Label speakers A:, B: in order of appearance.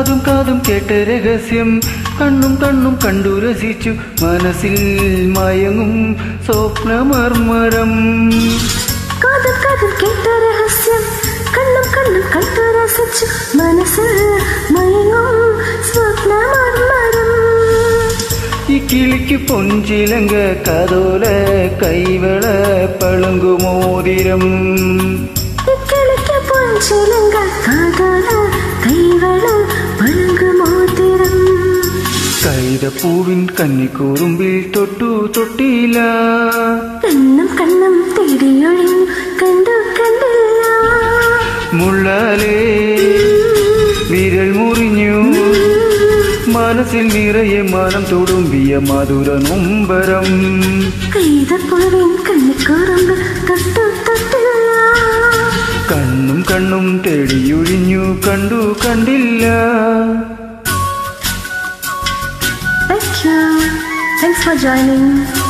A: കാതും കേട്ട രഹസ്യം. കണ്ണും കണ്ണും കണ്ടു രസിച്ചു. മനസ്സിൽ മയങ്ങും സ്വപ്നമർമരം
B: കാതും കാതും കേട്ട രഹസ്യം. കണ്ണും കണ്ണും കണ്ടു രസിച്ചു. മനസ്സിൽ മയങ്ങും സ്വപ്നമർമരം
A: ഈ കിളിക്ക് പൊഞ്ചിലങ്ക കതോല കൈവള പളുങ്കുമോതിരം
B: കിളിക്ക് പൊഞ്ചിലങ്ക കാതോല
A: കൈതപ്പൂവിൻ കന്നിക്കൂറുമ്പിൽ തൊട്ടു തൊട്ടില്ല
B: കണ്ണും കണ്ണും തേടിയൊഴിഞ്ഞു കണ്ടു കണ്ടില്ല.
A: മുള്ളാലേ വിരൽ മുറിഞ്ഞു. മനസ്സിൽ നിറയെ മനം തുടുമ്പിയ മധുര നൊമ്പരം.
B: കൈതപ്പൂവിൻ കന്നിക്കൂറുമ്പിൽ തൊട്ടു തൊട്ടില്ല.
A: കണ്ണും കണ്ണും തേടിയൊഴിഞ്ഞു കണ്ടു കണ്ടില്ല.
B: Thank you. Thanks for joining.